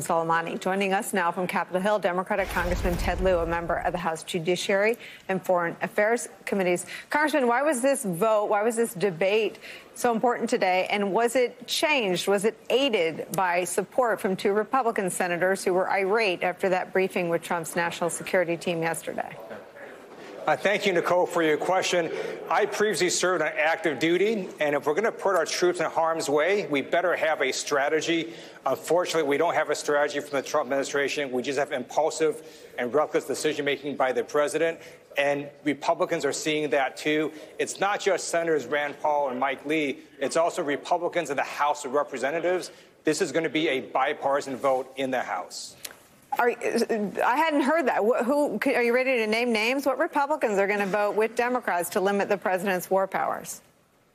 Soleimani. Joining us now from Capitol Hill, Democratic Congressman Ted Lieu, a member of the House Judiciary and Foreign Affairs Committees. Congressman, why was this vote, why was this debate so important today? And was it changed? Was it aided by support from two Republican senators who were irate after that briefing with Trump's national security team yesterday? Uh, thank you, Nicole, for your question. I previously served on active duty, and if we're going to put our troops in harm's way, we better have a strategy. Unfortunately, we don't have a strategy from the Trump administration. We just have impulsive and reckless decision making by the president. And Republicans are seeing that too. It's not just Senators Rand Paul and Mike Lee, it's also Republicans in the House of Representatives. This is going to be a bipartisan vote in the House. Are, I hadn't heard that. Who are you ready to name names? What Republicans are going to vote with Democrats to limit the president's war powers?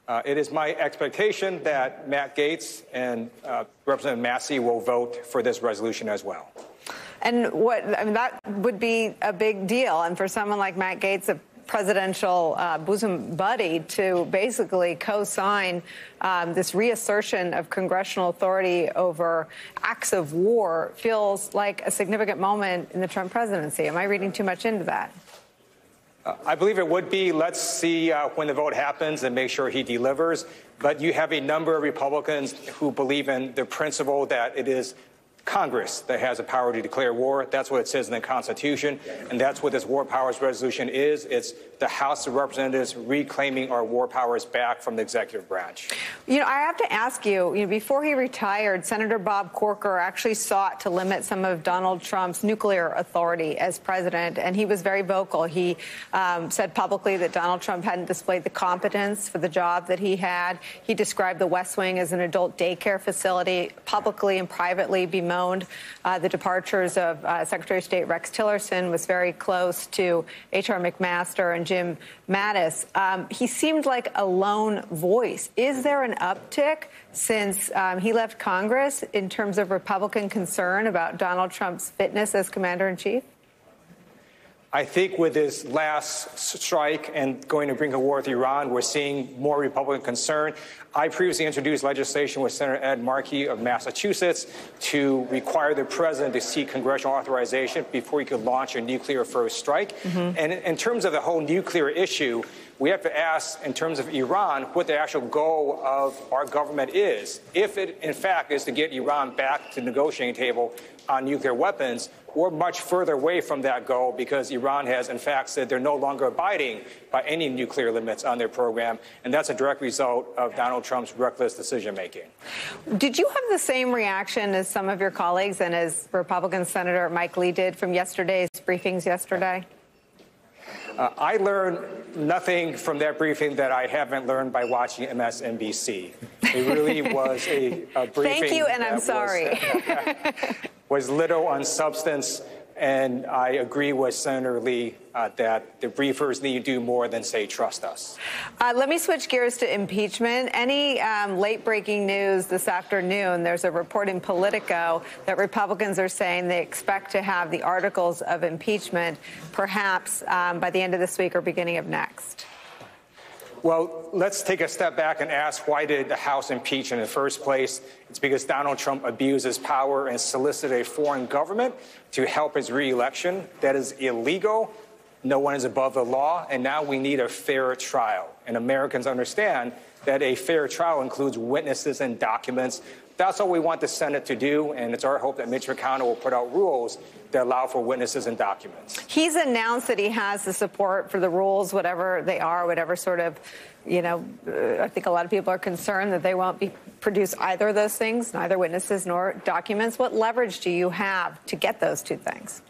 Uh, it is my expectation that Matt Gaetz and uh, Representative Massey will vote for this resolution as well. And what I mean, that would be a big deal. And for someone like Matt Gaetz, a presidential uh, bosom buddy to basically co-sign um, this reassertion of congressional authority over acts of war feels like a significant moment in the Trump presidency. Am I reading too much into that? Uh, I believe it would be. Let's see uh, when the vote happens and make sure he delivers. But you have a number of Republicans who believe in the principle that it is Congress that has the power to declare war. That's what it says in the Constitution, and that's what this war powers resolution is. It's the House of Representatives reclaiming our war powers back from the executive branch. You know, I have to ask you, you know, before he retired, Senator Bob Corker actually sought to limit some of Donald Trump's nuclear authority as president, and he was very vocal. He um, said publicly that Donald Trump hadn't displayed the competence for the job that he had. He described the West Wing as an adult daycare facility, publicly and privately uh, the departures of uh, Secretary of State Rex Tillerson was very close to H.R. McMaster and Jim Mattis. Um, he seemed like a lone voice. Is there an uptick since um, he left Congress in terms of Republican concern about Donald Trump's fitness as commander in chief? I think with this last strike and going to bring a war with Iran, we're seeing more Republican concern. I previously introduced legislation with Senator Ed Markey of Massachusetts to require the president to seek congressional authorization before he could launch a nuclear first strike. Mm-hmm. And in terms of the whole nuclear issue, we have to ask, in terms of Iran, what the actual goal of our government is. If it, in fact, is to get Iran back to the negotiating table on nuclear weapons, we're much further away from that goal because Iran has, in fact, said they're no longer abiding by any nuclear limits on their program. And that's a direct result of Donald Trump's reckless decision making. Did you have the same reaction as some of your colleagues and as Republican Senator Mike Lee did from yesterday's briefings yesterday? Uh, I learned nothing from that briefing that I haven't learned by watching MSNBC. It really was a, a briefing. Thank you, and I'm sorry. Was, was little on substance. And I agree with Senator Lee uh, that the briefers need to do more than say, trust us. Uh, let me switch gears to impeachment. Any um, late breaking news this afternoon? There's a report in Politico that Republicans are saying they expect to have the articles of impeachment perhaps um, by the end of this week or beginning of next. Well, let's take a step back and ask why did the House impeach in the first place? It's because Donald Trump abused his power and solicited a foreign government to help his reelection. That is illegal. No one is above the law, and now we need a fair trial. And Americans understand that a fair trial includes witnesses and documents. That's all we want the Senate to do, and it's our hope that Mitch McConnell will put out rules that allow for witnesses and documents. He's announced that he has the support for the rules, whatever they are, whatever sort of, you know, uh, I think a lot of people are concerned that they won't be produce either of those things, neither witnesses nor documents. What leverage do you have to get those two things?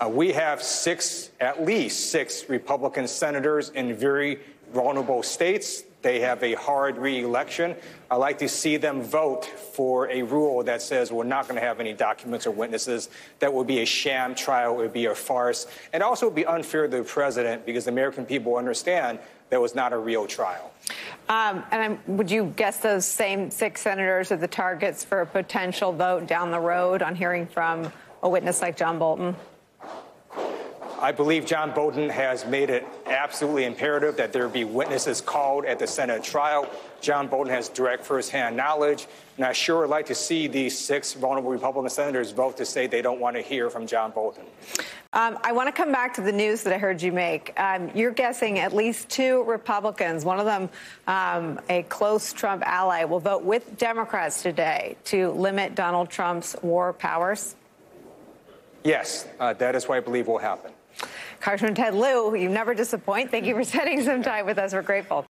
Uh, we have six, at least six Republican senators in very vulnerable states they have a hard re-election. I like to see them vote for a rule that says we're not going to have any documents or witnesses. That would be a sham trial. It would be a farce. And also would be unfair to the president because the American people understand that was not a real trial. Um, and I'm, would you guess those same six senators are the targets for a potential vote down the road on hearing from a witness like John Bolton? I believe John Bolton has made it absolutely imperative that there be witnesses called at the Senate trial. John Bolton has direct firsthand knowledge, and I sure would like to see these six vulnerable Republican senators vote to say they don't want to hear from John Bolton. Um, I want to come back to the news that I heard you make. Um, you're guessing at least two Republicans, one of them um, a close Trump ally, will vote with Democrats today to limit Donald Trump's war powers. Yes, uh, that is what I believe will happen. Congressman Ted Lieu, you never disappoint. Thank you for spending some time with us. We're grateful.